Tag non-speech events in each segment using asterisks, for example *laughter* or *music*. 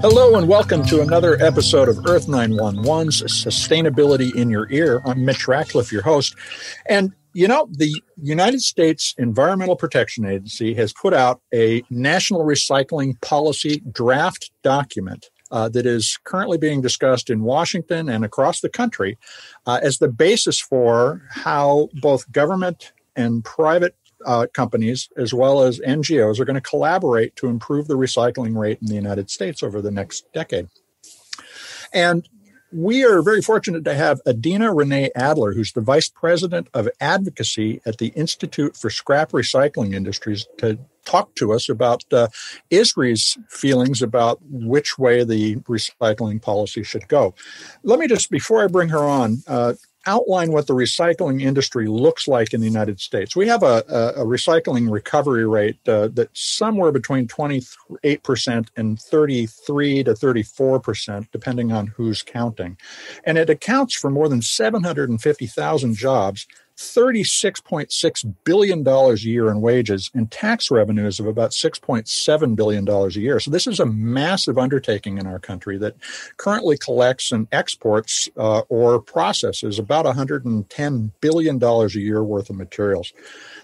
Hello and welcome to another episode of Earth 911's Sustainability in Your Ear. I'm Mitch Ratcliffe, your host. And you know, the United States Environmental Protection Agency has put out a national recycling policy draft document uh, that is currently being discussed in Washington and across the country uh, as the basis for how both government and private uh, companies as well as NGOs are going to collaborate to improve the recycling rate in the United States over the next decade. And we are very fortunate to have Adina Renee Adler, who's the Vice President of Advocacy at the Institute for Scrap Recycling Industries, to talk to us about uh, ISRI's feelings about which way the recycling policy should go. Let me just, before I bring her on, uh, outline what the recycling industry looks like in the United States. We have a, a, a recycling recovery rate uh, that's somewhere between 28% and 33 to 34%, depending on who's counting. And it accounts for more than 750,000 jobs $36.6 billion a year in wages and tax revenues of about $6.7 billion a year. So, this is a massive undertaking in our country that currently collects and exports uh, or processes about $110 billion a year worth of materials.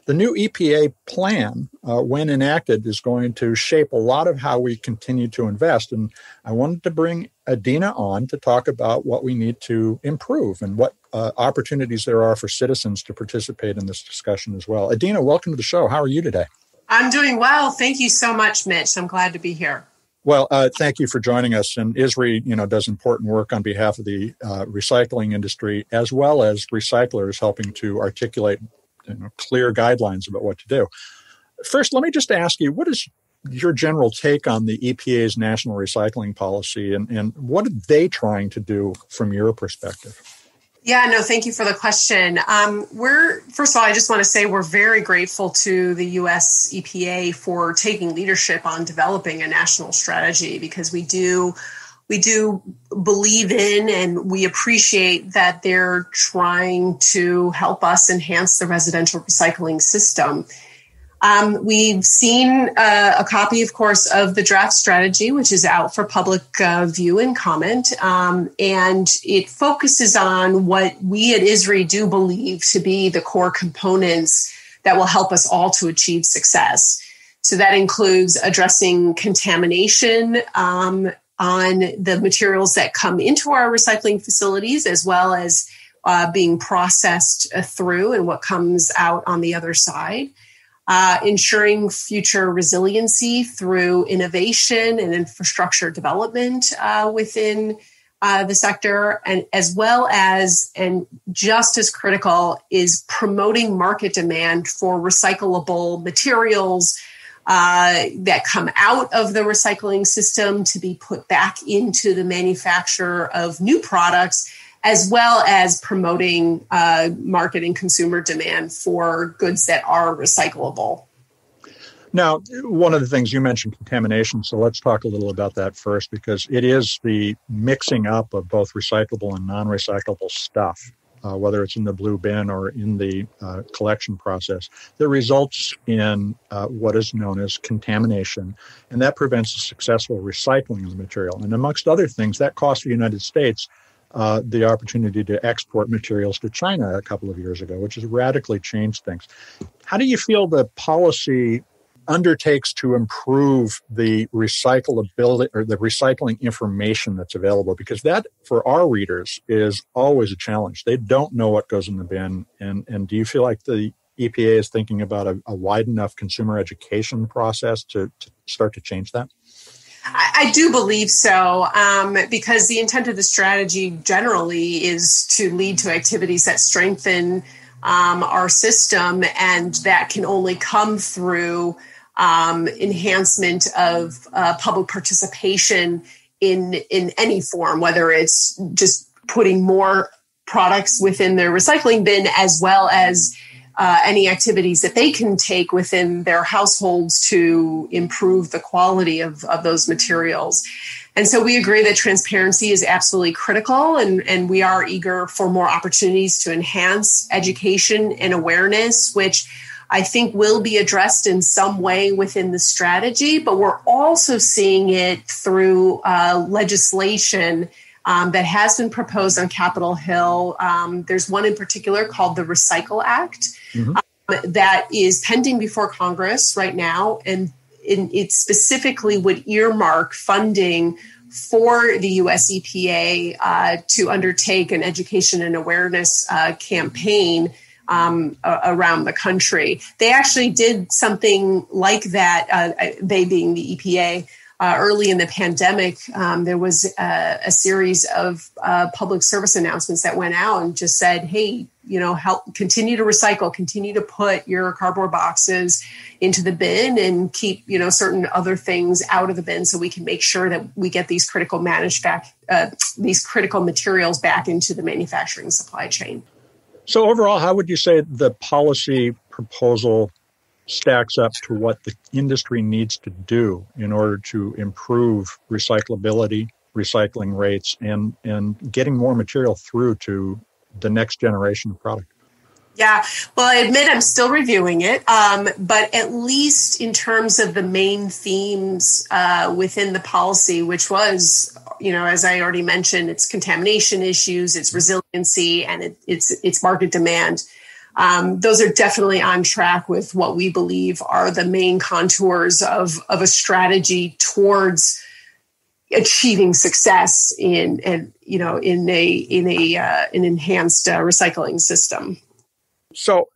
The new EPA plan, uh, when enacted, is going to shape a lot of how we continue to invest. And I wanted to bring Adina on to talk about what we need to improve and what uh, opportunities there are for citizens to participate in this discussion as well. Adina, welcome to the show. How are you today? I'm doing well. Thank you so much, Mitch. I'm glad to be here. Well, uh, thank you for joining us. And ISRI, you know, does important work on behalf of the uh, recycling industry as well as recyclers, helping to articulate you know, clear guidelines about what to do. First, let me just ask you, what is your general take on the EPA's national recycling policy, and, and what are they trying to do from your perspective? Yeah, no, thank you for the question. Um, we're first of all, I just want to say we're very grateful to the U.S. EPA for taking leadership on developing a national strategy because we do we do believe in and we appreciate that they're trying to help us enhance the residential recycling system. Um, we've seen uh, a copy, of course, of the draft strategy, which is out for public uh, view and comment. Um, and it focuses on what we at ISRI do believe to be the core components that will help us all to achieve success. So that includes addressing contamination um, on the materials that come into our recycling facilities, as well as uh, being processed uh, through and what comes out on the other side uh, ensuring future resiliency through innovation and infrastructure development uh, within uh, the sector, and as well as, and just as critical, is promoting market demand for recyclable materials. Uh, that come out of the recycling system to be put back into the manufacture of new products as well as promoting uh, market and consumer demand for goods that are recyclable. Now, one of the things you mentioned contamination, so let's talk a little about that first because it is the mixing up of both recyclable and non recyclable stuff, uh, whether it's in the blue bin or in the uh, collection process, that results in uh, what is known as contamination, and that prevents a successful recycling of the material. And amongst other things, that costs the United States uh, the opportunity to export materials to China a couple of years ago, which has radically changed things. How do you feel the policy undertakes to improve the recyclability or the recycling information that's available? Because that, for our readers, is always a challenge. They don't know what goes in the bin. And, and do you feel like the EPA is thinking about a, a wide enough consumer education process to, to start to change that? I, I do believe so, um, because the intent of the strategy generally is to lead to activities that strengthen um, our system, and that can only come through um, enhancement of uh, public participation in in any form, whether it's just putting more products within their recycling bin, as well as uh, any activities that they can take within their households to improve the quality of, of those materials. And so we agree that transparency is absolutely critical, and, and we are eager for more opportunities to enhance education and awareness, which I think will be addressed in some way within the strategy, but we're also seeing it through uh, legislation um, that has been proposed on Capitol Hill. Um, there's one in particular called the Recycle Act mm-hmm. um, that is pending before Congress right now, and it specifically would earmark funding for the US EPA uh, to undertake an education and awareness uh, campaign um, around the country. They actually did something like that, uh, they being the EPA, uh, early in the pandemic, um, there was a, a series of uh, public service announcements that went out and just said, "Hey, you know, help continue to recycle, continue to put your cardboard boxes into the bin, and keep you know certain other things out of the bin, so we can make sure that we get these critical managed back, uh, these critical materials back into the manufacturing supply chain." So overall, how would you say the policy proposal stacks up to what the industry needs to do in order to improve recyclability, recycling rates, and, and getting more material through to the next generation of product. Yeah, well, I admit I'm still reviewing it, um, but at least in terms of the main themes uh, within the policy, which was, you know, as I already mentioned, it's contamination issues, it's resiliency, and it, it's it's market demand um, those are definitely on track with what we believe are the main contours of, of a strategy towards achieving success in and you know in a in a uh, an enhanced uh, recycling system. So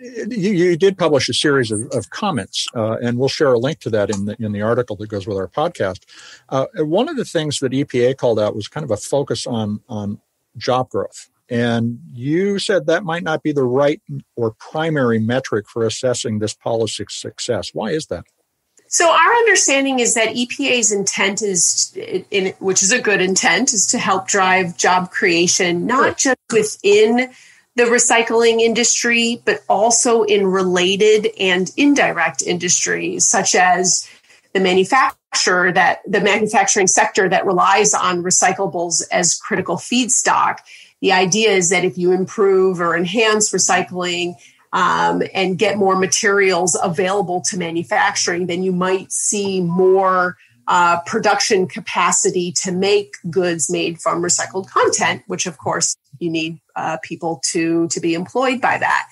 you, you, did publish a series of, of comments, uh, and we'll share a link to that in the in the article that goes with our podcast. Uh, one of the things that EPA called out was kind of a focus on on job growth and you said that might not be the right or primary metric for assessing this policy success. Why is that? So our understanding is that EPA's intent is, in, which is a good intent, is to help drive job creation, not just within the recycling industry, but also in related and indirect industries, such as the manufacturer that the manufacturing sector that relies on recyclables as critical feedstock the idea is that if you improve or enhance recycling um, and get more materials available to manufacturing, then you might see more uh, production capacity to make goods made from recycled content, which of course you need uh, people to to be employed by that.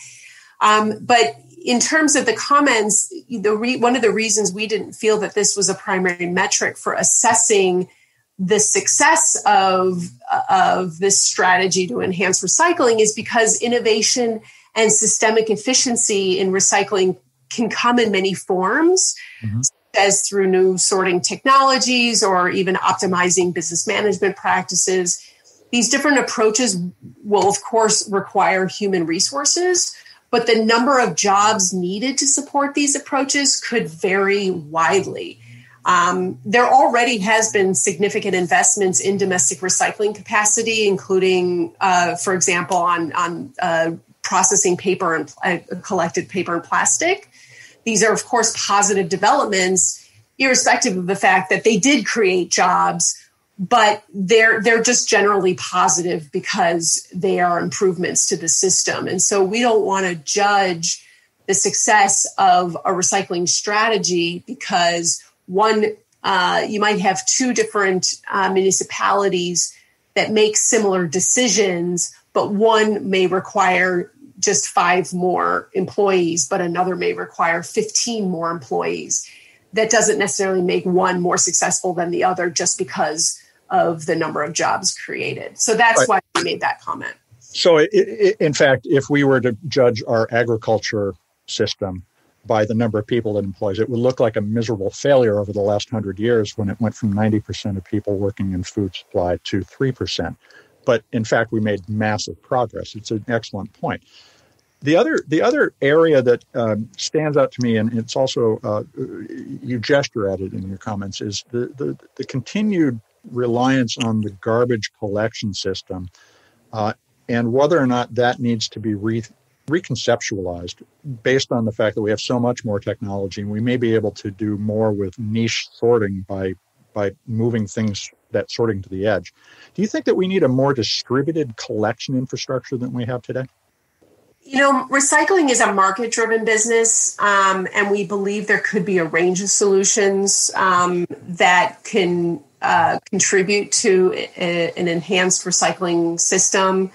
Um, but in terms of the comments, the re- one of the reasons we didn't feel that this was a primary metric for assessing the success of, of this strategy to enhance recycling is because innovation and systemic efficiency in recycling can come in many forms, mm-hmm. as through new sorting technologies or even optimizing business management practices. These different approaches will, of course, require human resources, but the number of jobs needed to support these approaches could vary widely. Um, there already has been significant investments in domestic recycling capacity, including, uh, for example, on on uh, processing paper and uh, collected paper and plastic. These are, of course, positive developments, irrespective of the fact that they did create jobs. But they're they're just generally positive because they are improvements to the system, and so we don't want to judge the success of a recycling strategy because one uh, you might have two different uh, municipalities that make similar decisions, but one may require just five more employees, but another may require 15 more employees. That doesn't necessarily make one more successful than the other just because of the number of jobs created. So that's right. why we made that comment. So, it, it, in fact, if we were to judge our agriculture system by the number of people it employs. It would look like a miserable failure over the last hundred years when it went from 90% of people working in food supply to 3%. But in fact, we made massive progress. It's an excellent point. The other, the other area that um, stands out to me, and it's also uh, you gesture at it in your comments, is the, the, the continued reliance on the garbage collection system, uh, and whether or not that needs to be re- reconceptualized based on the fact that we have so much more technology and we may be able to do more with niche sorting by by moving things that sorting to the edge. Do you think that we need a more distributed collection infrastructure than we have today? You know, recycling is a market driven business, um, and we believe there could be a range of solutions um, that can uh, contribute to a, an enhanced recycling system,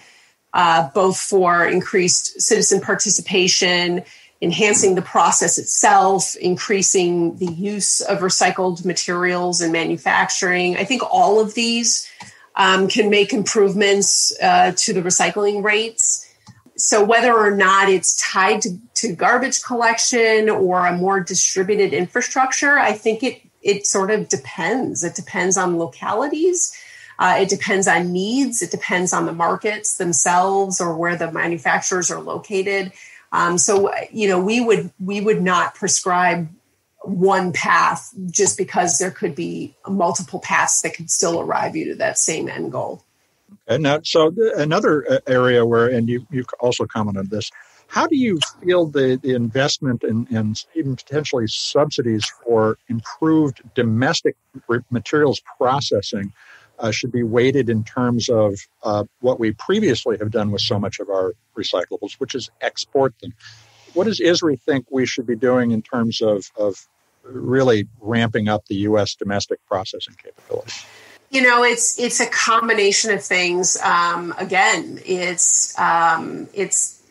uh, both for increased citizen participation, enhancing the process itself, increasing the use of recycled materials in manufacturing. I think all of these um, can make improvements uh, to the recycling rates. So, whether or not it's tied to, to garbage collection or a more distributed infrastructure, I think it it sort of depends. It depends on localities. Uh, it depends on needs. It depends on the markets themselves or where the manufacturers are located. Um, so you know, we would we would not prescribe one path just because there could be multiple paths that could still arrive you to that same end goal. And now, so another uh, area where, and you you also commented on this. How do you feel the, the investment and in, in even potentially subsidies for improved domestic materials processing uh, should be weighted in terms of uh, what we previously have done with so much of our recyclables, which is export them. What does ISRI think we should be doing in terms of, of really ramping up the U.S. domestic processing capabilities? You know, it's it's a combination of things. Um, again, it's um, it's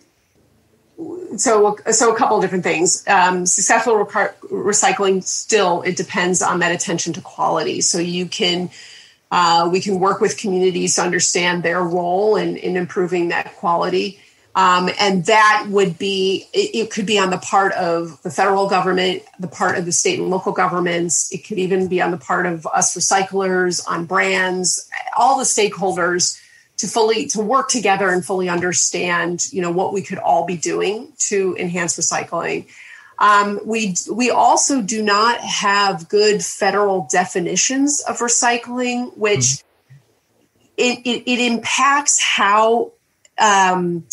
so so a couple of different things. Um, successful rec- recycling still it depends on that attention to quality. So you can uh, we can work with communities to understand their role in, in improving that quality. Um, and that would be, it, it, could be on the part of the federal government, the part of the state and local governments. It could even be on the part of us recyclers, on brands, all the stakeholders to fully to work together and fully understand, you know, what we could all be doing to enhance recycling. Um, we we also do not have good federal definitions of recycling, which mm-hmm. it, it, it, impacts how um,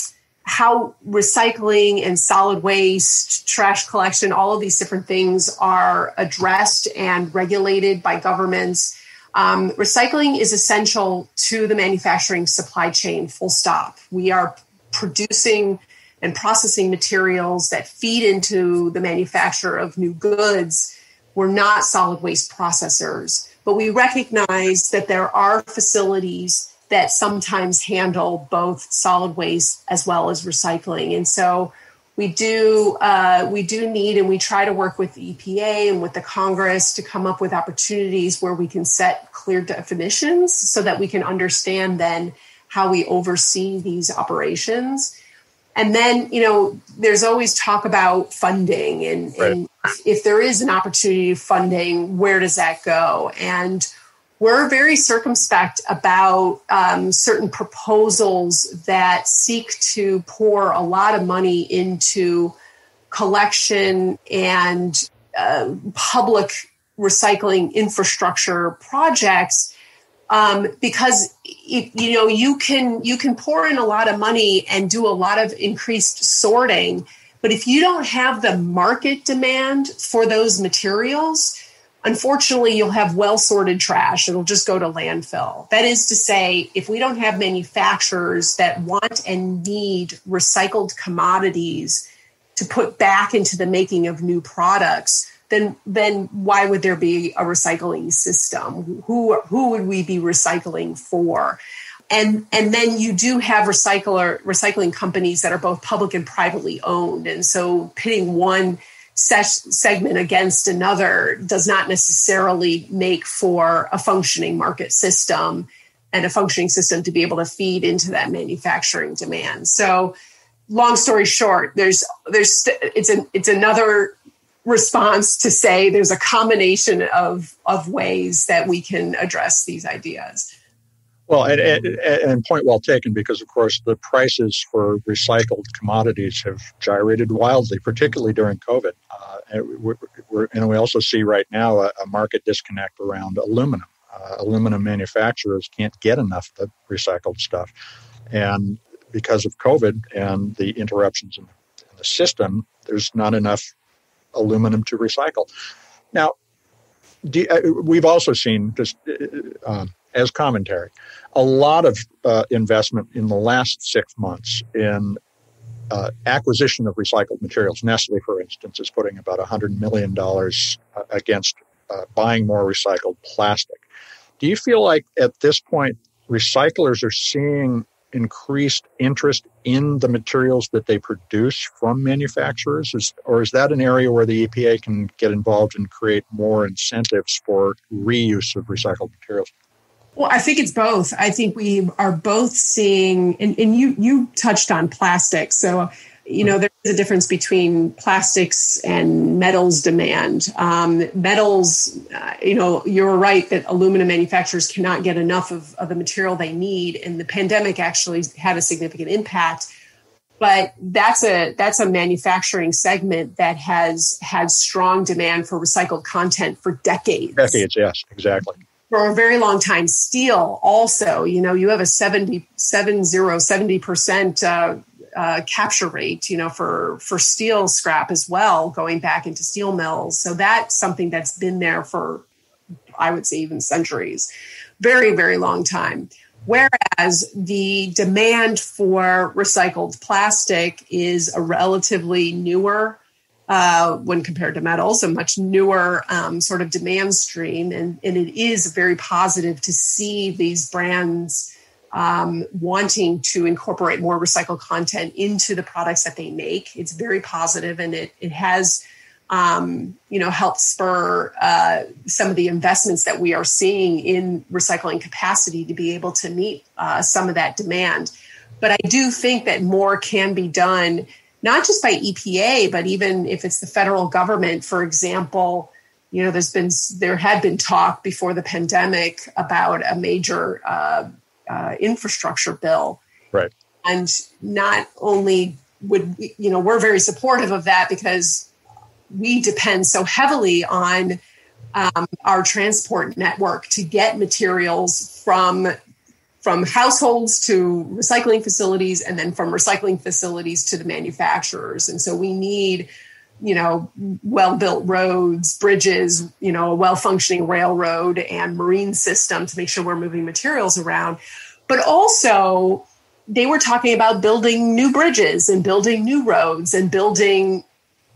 how recycling and solid waste, trash collection, all of these different things are addressed and regulated by governments. Um, recycling is essential to the manufacturing supply chain. Full stop. We are producing and processing materials that feed into the manufacture of new goods. We're not solid waste processors, but we recognize that there are facilities that sometimes handle both solid waste as well as recycling. And so we do uh, we do need and we try to work with the EPA and with the Congress to come up with opportunities where we can set clear definitions so that we can understand then how we oversee these operations and then you know there's always talk about funding and, right. and, if there is an opportunity of funding where does that go and we're very circumspect about um, certain proposals that seek to pour a lot of money into collection and uh, public recycling infrastructure projects um, because it, you know you can you can pour in a lot of money and do a lot of increased sorting but if you don't have the market demand for those materials unfortunately you'll have well sorted trash. It'll just go to landfill. That is to say if we don't have manufacturers that want and need recycled commodities to put back into the making of new products then then why would there be a recycling system? Who who would we be recycling for? And and then you do have recycler recycling companies that are both public and privately owned, and so pitting one segment against another does not necessarily make for a functioning market system and a functioning system to be able to feed into that manufacturing demand. So long story short, there's there's it's an it's another response to say there's a combination of of ways that we can address these ideas. Well, and, and, and, point well taken, because of course the prices for recycled commodities have gyrated wildly, particularly during COVID. Uh, and, we're, and, we also see right now a, a market disconnect around aluminum. Uh, aluminum manufacturers can't get enough of the recycled stuff, and because of COVID and the interruptions in in the system, there's not enough aluminum to recycle. Now, do, uh, we've also seen just uh, um, as commentary a lot of uh, investment in the last six months in uh, acquisition of recycled materials. Nestle, for instance, is putting about $100 million uh, against uh, buying more recycled plastic. Do you feel like at this point, recyclers are seeing increased interest in the materials that they produce from manufacturers? Is, or is that an area where the EPA can get involved and create more incentives for reuse of recycled materials? Well, I think it's both. I think we are both seeing, and, and you you touched on plastic, So, you know, there's a difference between plastics and metals demand. Um, metals, uh, you know, you're right that aluminum manufacturers cannot get enough of, of the material they need, and the pandemic actually had a significant impact. But that's a that's a manufacturing segment that has had strong demand for recycled content for decades. Decades, yes, exactly for a very long time. Steel also, you know, you have a 70, 70, 70% uh, uh, capture rate, you know, for, for steel scrap as well, going back into steel mills. So that's something that's been there for, I would say, even centuries, very, very long time. Whereas the demand for recycled plastic is a relatively newer uh, when compared to metals, a much newer um, sort of demand stream. And, and it is very positive to see these brands um, wanting to incorporate more recycled content into the products that they make. It's very positive and it, it has. Um, you know, helped spur uh, some of the investments that we are seeing in recycling capacity to be able to meet uh, some of that demand. But I do think that more can be done not just by EPA, but even if it's the federal government, for example, you know, there's been there had been talk before the pandemic about a major uh, uh, infrastructure bill, right? And not only would you know we're very supportive of that because we depend so heavily on um, our transport network to get materials from from households to recycling facilities and then from recycling facilities to the manufacturers and so we need you know well built roads bridges you know a well functioning railroad and marine system to make sure we're moving materials around but also they were talking about building new bridges and building new roads and building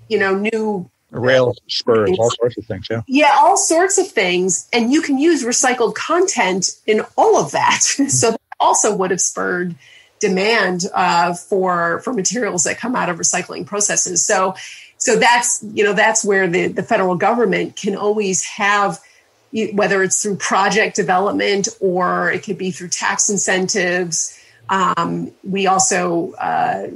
you know new rail spurs, all sorts of things. Yeah. Yeah, all sorts of things. And you can use recycled content in all of that. *laughs* so that also would have spurred demand uh, for for materials that come out of recycling processes. So so that's you know that's where the the federal government can always have whether it's through project development or it could be through tax incentives. Um, we also uh,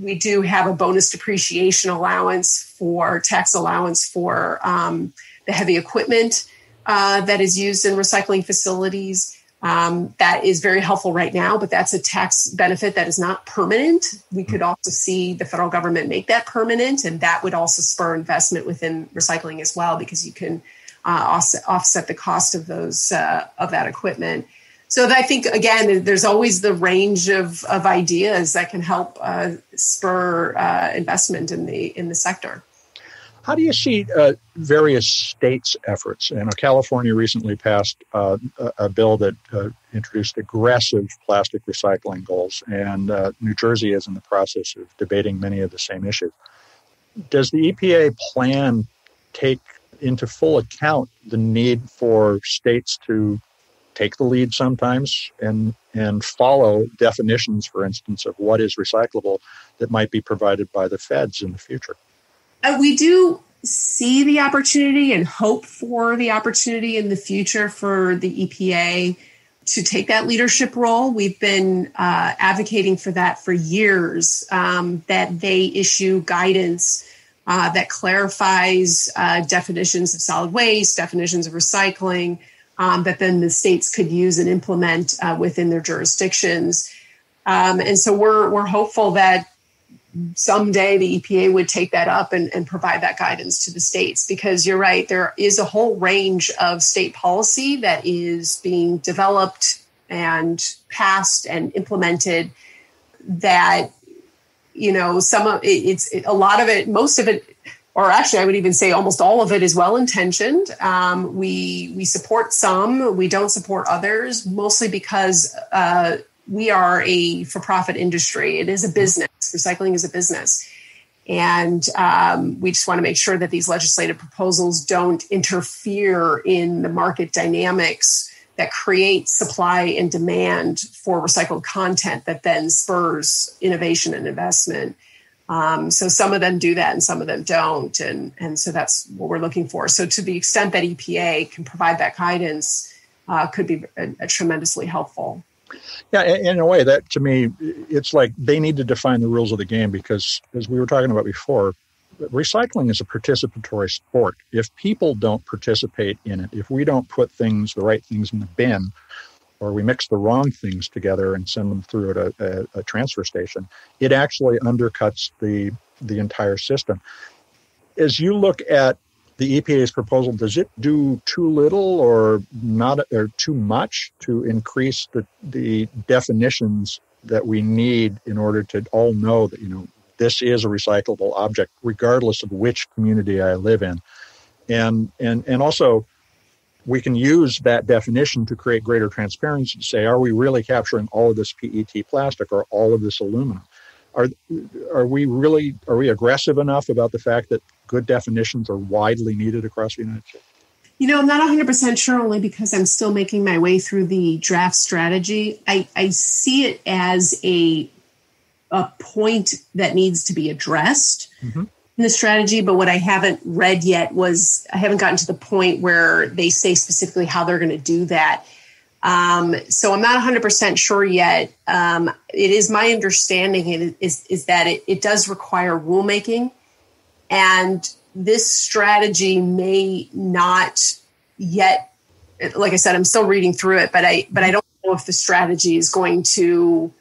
we do have a bonus depreciation allowance for tax allowance for um, the heavy equipment uh, that is used in recycling facilities. Um, that is very helpful right now, but that's a tax benefit that is not permanent. We could also see the federal government make that permanent, and that would also spur investment within recycling as well because you can uh, offset, offset the cost of those uh, of that equipment so I think again, there's always the range of, of ideas that can help uh, spur uh, investment in the in the sector. How do you see uh, various states' efforts? Know, California recently passed uh, a, a, bill that uh, introduced aggressive plastic recycling goals, and uh, New Jersey is in the process of debating many of the same issues. Does the EPA plan take into full account the need for states to take the lead sometimes and and follow definitions, for instance, of what is recyclable that might be provided by the feds in the future. Uh, we do see the opportunity and hope for the opportunity in the future for the EPA to take that leadership role. We've been uh, advocating for that for years, um, that they issue guidance uh, that clarifies uh, definitions of solid waste, definitions of recycling, um, that then the states could use and implement uh, within their jurisdictions. Um, and so we're we're hopeful that someday the EPA would take that up and, and, provide that guidance to the states because you're right, there is a whole range of state policy that is being developed and passed and implemented that you know some of it, it's it, a lot of it most of it or actually, I would even say almost all of it is well intentioned. Um, we we support some, we don't support others, mostly because uh, we are a for-profit industry. It is a business. Recycling is a business. And um, we just want to make sure that these legislative proposals don't interfere in the market dynamics that create supply and demand for recycled content that then spurs innovation and investment. Um, so some of them do that and some of them don't. And, and so that's what we're looking for. So to the extent that EPA can provide that guidance, uh, could be a, a tremendously helpful. Yeah, in a way, that to me, it's like they need to define the rules of the game because, as we were talking about before, recycling is a participatory sport. If people don't participate in it, if we don't put things, the right things in the bin, or we mix the wrong things together and send them through at a, a, a transfer station, it actually undercuts the the entire system. As you look at the EPA's proposal, does it do too little or not or too much to increase the, the definitions that we need in order to all know that, you know, this is a recyclable object, regardless of which community I live in. And and and also we can use that definition to create greater transparency to say, are we really capturing all of this PET plastic or all of this aluminum? Are are we really are we aggressive enough about the fact that good definitions are widely needed across the United States? You know, I'm not 100% sure only because I'm still making my way through the draft strategy. I, I see it as a, a point that needs to be addressed mm-hmm. in the strategy, but what I haven't read yet was I haven't gotten to the point where they say specifically how they're going to do that. Um, so I'm not 100% sure yet. Um, it is my understanding is, is that it, it does require rulemaking. And this strategy may not yet, like I said, I'm still reading through it, but I, but I don't know if the strategy is going to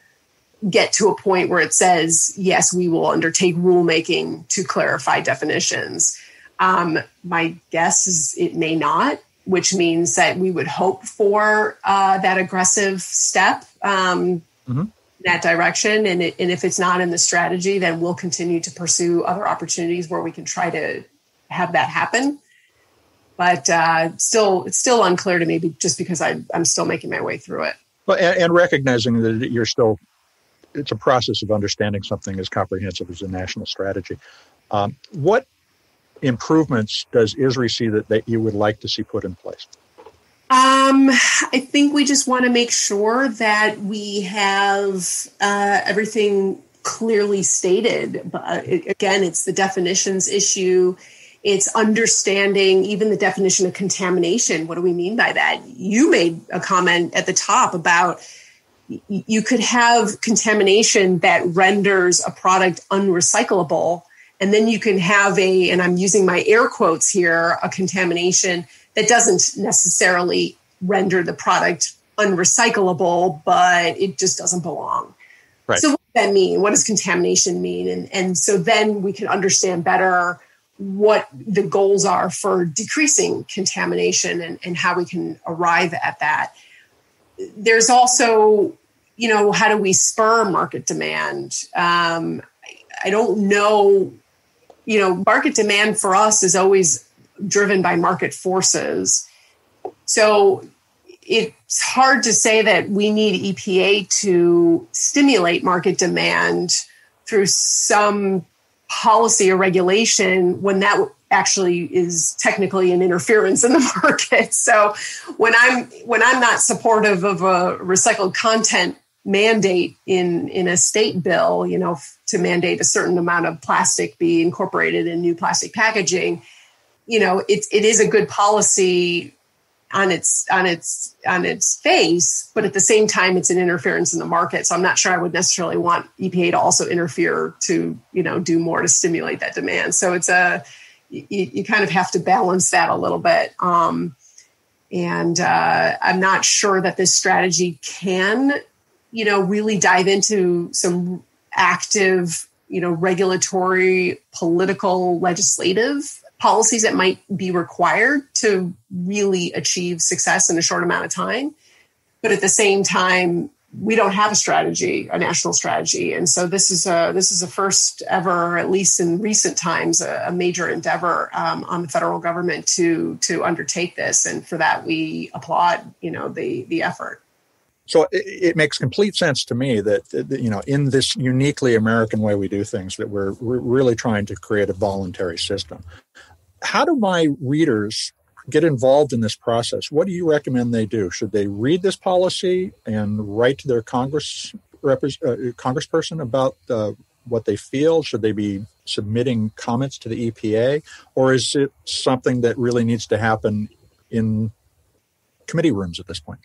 get to a point where it says, yes, we will undertake rulemaking to clarify definitions. Um, my guess is it may not which means that we would hope for uh, that aggressive step um, mm-hmm. That direction. And, it, and if it's not in the strategy, then we'll continue to pursue other opportunities where we can try to have that happen. But uh, still, it's still unclear to me just because I, I'm still making my way through it. Well, and, and recognizing that you're still, it's a process of understanding something as comprehensive as a national strategy. Um, what improvements does ISRI see that, that you would like to see put in place? Um, I think we just want to make sure that we have uh, everything clearly stated. But uh, again, it's the definitions issue. It's understanding even the definition of contamination. What do we mean by that? You made a comment at the top about you could have contamination that renders a product unrecyclable and then you can have a, and I'm using my air quotes here, a contamination that doesn't necessarily render the product unrecyclable, but it just doesn't belong. Right. So what does that mean? What does contamination mean? And, and so then we can understand better what the goals are for decreasing contamination and, and how we can arrive at that. There's also, you know, how do we spur market demand? Um, I don't know you know, market demand for us is always driven by market forces. So it's hard to say that we need EPA to stimulate market demand through some policy or regulation when that actually is technically an interference in the *laughs* market. So when I'm when I'm not supportive of a recycled content mandate in in a state bill, you know, to mandate a certain amount of plastic be incorporated in new plastic packaging, you know, it it is a good policy on its on its on its face, but at the same time, it's an interference in the market. So I'm not sure I would necessarily want EPA to also interfere to you know do more to stimulate that demand. So it's a you, you kind of have to balance that a little bit. Um, and uh, I'm not sure that this strategy can you know, really dive into some active, you know, regulatory, political, legislative policies that might be required to really achieve success in a short amount of time. But at the same time, we don't have a strategy, a national strategy, and so this is a this is a first ever, at least in recent times, a, a major endeavor um, on the federal government to to undertake this, and for that we applaud, you know, the the effort. So it, it, makes complete sense to me that, you know, in this uniquely American way we do things, that we're, we're really trying to create a voluntary system. How do my readers get involved in this process? What do you recommend they do? Should they read this policy and write to their Congress uh, congressperson about uh, what they feel? Should they be submitting comments to the EPA, or is it something that really needs to happen in committee rooms at this point?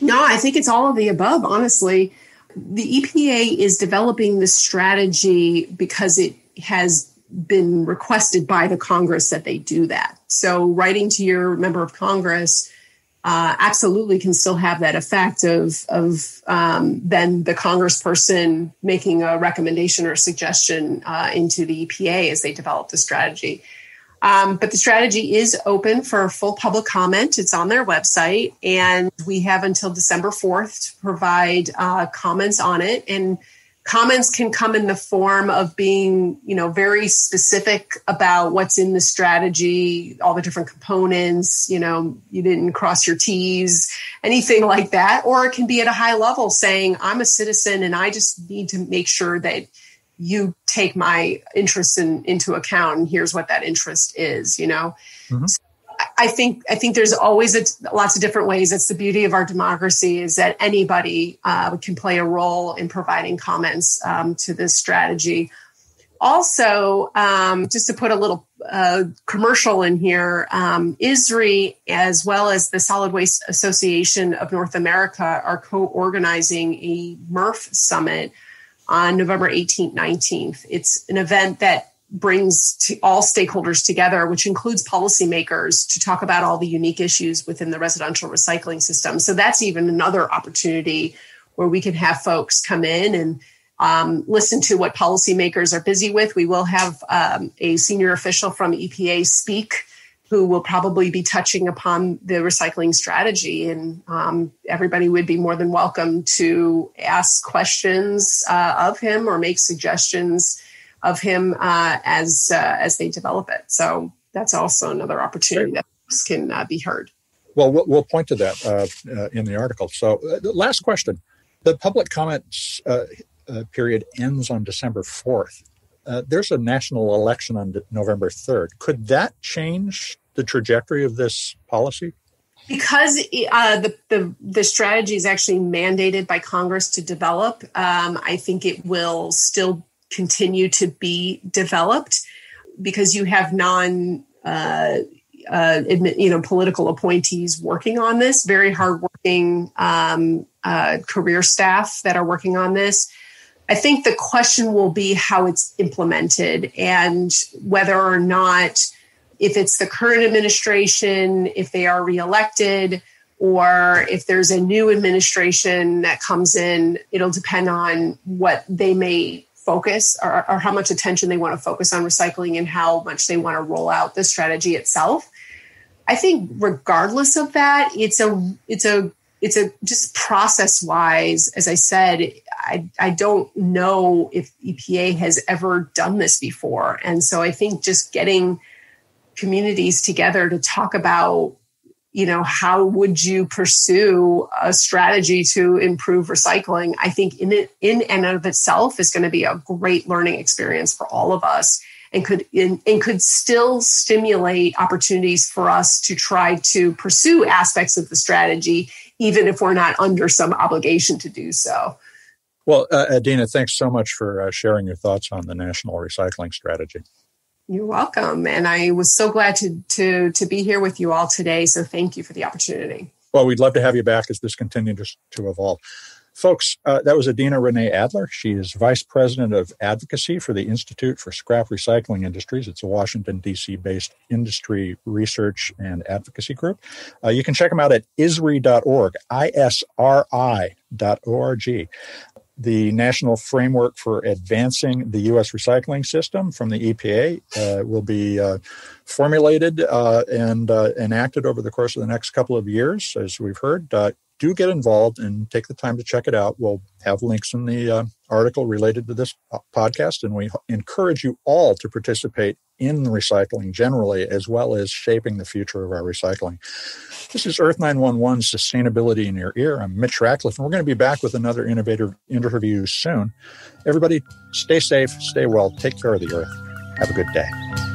No, I think it's all of the above, honestly. The EPA is developing this strategy because it has been requested by the Congress that they do that. So, writing to your member of Congress uh, absolutely can still have that effect of, of um, then the congressperson making a recommendation or suggestion uh, into the EPA as they develop the strategy. Um, but the strategy is open for full public comment. It's on their website, and we have until December 4th to provide uh, comments on it. And comments can come in the form of being, you know, very specific about what's in the strategy, all the different components, you know, you didn't cross your T's, anything like that. Or it can be at a high level saying, I'm a citizen and I just need to make sure that you take my interest in, into account and here's what that interest is you know mm-hmm. so i think i think there's always a, lots of different ways that's the beauty of our democracy is that anybody uh, can play a role in providing comments um, to this strategy also um, just to put a little uh, commercial in here um, ISRI as well as the solid waste association of north america are co-organizing a mrf summit on November 18th, 19th. It's an event that brings to all stakeholders together, which includes policymakers, to talk about all the unique issues within the residential recycling system. So that's even another opportunity where we can have folks come in and um, listen to what policymakers are busy with. We will have um, a senior official from EPA speak who will probably be touching upon the recycling strategy. And um, everybody would be more than welcome to ask questions uh, of him or make suggestions of him uh, as uh, as they develop it. So that's also another opportunity that can uh, be heard. Well, well, we'll point to that uh, uh, in the article. So, the last question: the public comments period ends on December fourth. Uh, there's a national election on November 3rd. Could that change the trajectory of this policy? Because uh, the, the, the strategy is actually mandated by Congress to develop, um, I think it will still continue to be developed because you have non uh, uh, you know political appointees working on this, very hardworking um, uh, career staff that are working on this. I think the question will be how it's implemented and whether or not, if it's the current administration, if they are reelected, or if there's a new administration that comes in, it'll depend on what they may focus or, or how much attention they want to focus on recycling and how much they want to roll out the strategy itself. I think regardless of that, it's a it's a it's a just process wise, as I said, I, I don't know if EPA has ever done this before. And so I think just getting communities together to talk about you know how would you pursue a strategy to improve recycling i think in it in and of itself is going to be a great learning experience for all of us and could and, and could still stimulate opportunities for us to try to pursue aspects of the strategy even if we're not under some obligation to do so well, uh, Adina, thanks so much for uh, sharing your thoughts on the national recycling strategy. You're welcome, and I was so glad to to to be here with you all today. So thank you for the opportunity. Well, we'd love to have you back as this continues to evolve. Folks, uh, that was Adina Renee Adler. She is Vice President of Advocacy for the Institute for Scrap Recycling Industries. It's a Washington, D.C. based industry research and advocacy group. Uh, you can check them out at isri.org, I S R I dot O-R-G the National Framework for Advancing the U.S. Recycling System from the EPA uh, will be uh, formulated uh, and uh, enacted over the course of the next couple of years, as we've heard. Do get involved and take the time to check it out. We'll have links in the uh, article related to this podcast, and we encourage you all to participate in recycling generally, as well as shaping the future of our recycling. This is Earth 911 Sustainability in Your Ear. I'm Mitch Ratcliffe, and we're going to be back with another innovative interview soon. Everybody, stay safe, stay well, take care of the Earth. Have a good day.